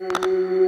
Música